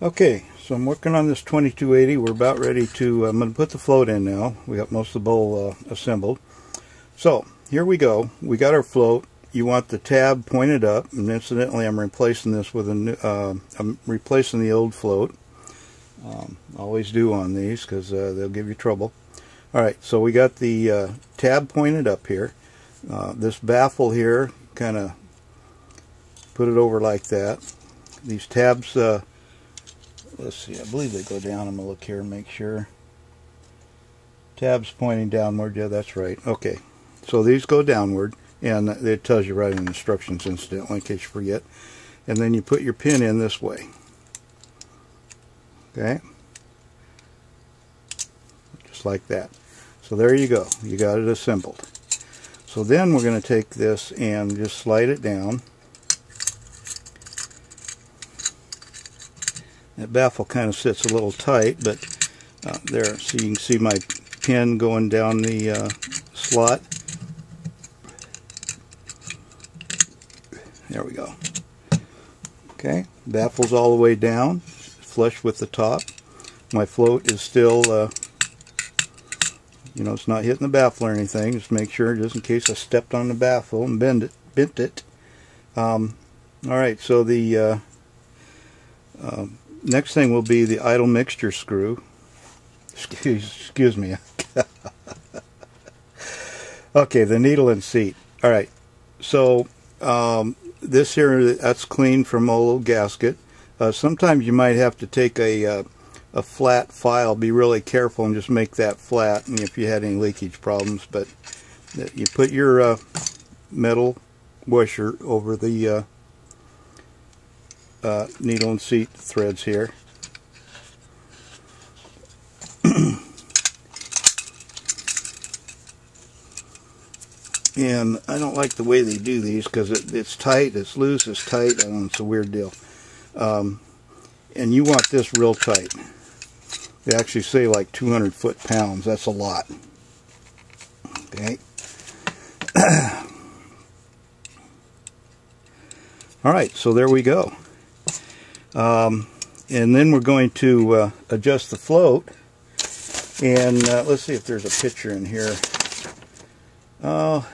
Okay, so I'm working on this 2280. We're about ready to, I'm going to put the float in now. We got most of the bowl uh, assembled. So, here we go. We got our float. You want the tab pointed up, and incidentally I'm replacing this with a new, uh, I'm replacing the old float. Um, always do on these because uh, they'll give you trouble. Alright, so we got the uh, tab pointed up here. Uh, this baffle here, kind of put it over like that. These tabs uh, let's see, I believe they go down. I'm going to look here and make sure. Tabs pointing downward. Yeah, that's right. Okay. So these go downward, and it tells you right in the instructions, incidentally, in case you forget. And then you put your pin in this way. Okay. Just like that. So there you go. You got it assembled. So then we're going to take this and just slide it down. That baffle kind of sits a little tight, but uh, there, so you can see my pin going down the uh, slot. There we go. Okay, baffle's all the way down, flush with the top. My float is still, uh, you know, it's not hitting the baffle or anything. Just make sure, just in case I stepped on the baffle and bend it, bent it. Um, all right, so the uh, um, next thing will be the idle mixture screw. Excuse, excuse me. okay, the needle and seat. All right, so um, this here, that's clean from little gasket. Uh, sometimes you might have to take a, uh, a flat file, be really careful and just make that flat and if you had any leakage problems. But you put your uh, metal washer over the uh, needle and seat threads here. and I don't like the way they do these because it, it's tight, it's loose, it's tight, and it's a weird deal. Um, and you want this real tight. They actually say like 200 foot pounds. That's a lot. Okay. All right, so there we go. Um, and then we're going to uh, adjust the float. And uh, let's see if there's a picture in here. Oh,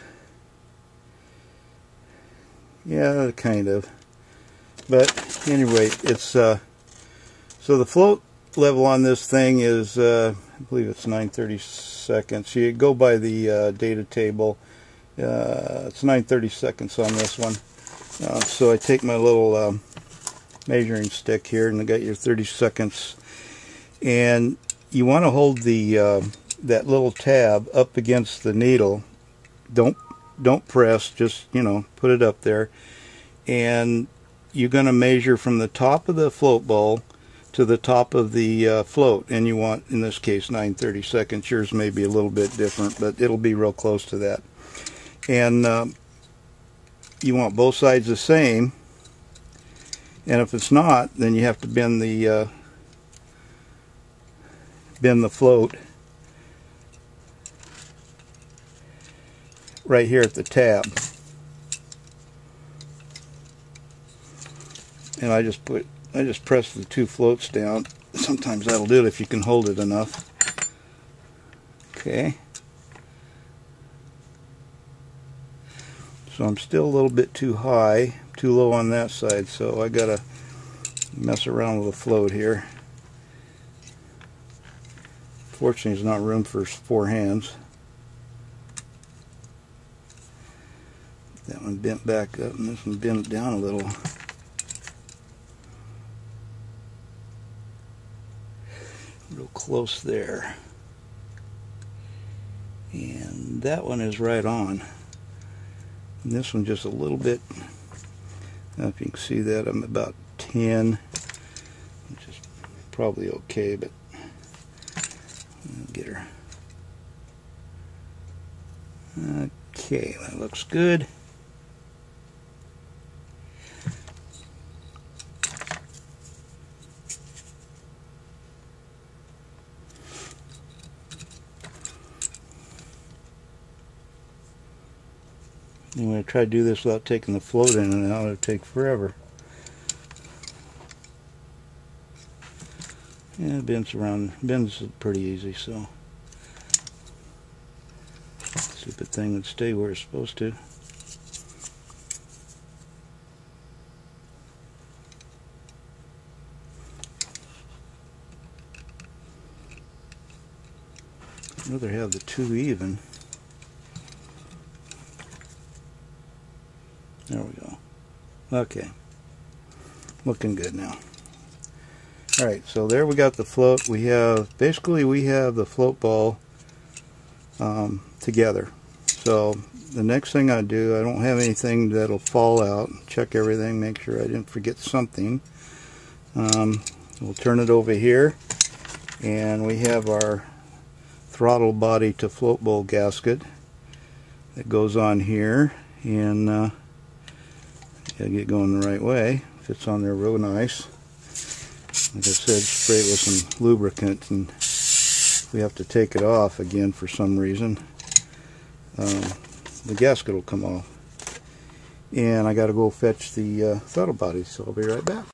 yeah, kind of. But anyway, it's uh, so the float level on this thing is uh, I believe it's 930 seconds. You go by the uh, data table. Uh, it's 930 seconds on this one. Uh, so I take my little um, measuring stick here and I got your 30 seconds. And you want to hold the uh, that little tab up against the needle. Don't don't press just you know put it up there. And you're going to measure from the top of the float bowl to the top of the uh, float and you want in this case 930 seconds. Yours may be a little bit different but it'll be real close to that. And um, you want both sides the same and if it's not then you have to bend the uh, bend the float right here at the tab. And I just put I just press the two floats down. Sometimes that'll do it if you can hold it enough. Okay. So I'm still a little bit too high, too low on that side, so I gotta mess around with the float here. Fortunately, there's not room for four hands. That one bent back up and this one bent down a little. Real close there. And that one is right on. And this one just a little bit, if you can see that, I'm about 10, which is probably okay, but I'll get her. Okay, that looks good. I'm to try to do this without taking the float in and out. It'll take forever. Yeah, bends around, bends pretty easy, so. Stupid thing would stay where it's supposed to. I'd rather have the two even. There we go. Okay. Looking good now. Alright, so there we got the float. We have, basically we have the float ball um, together. So the next thing I do, I don't have anything that'll fall out. Check everything, make sure I didn't forget something. Um, we'll turn it over here and we have our throttle body to float bowl gasket that goes on here and uh, gotta get going the right way. Fits on there real nice. Like I said spray it with some lubricant and we have to take it off again for some reason. Um, the gasket will come off. And I got to go fetch the uh, throttle body so I'll be right back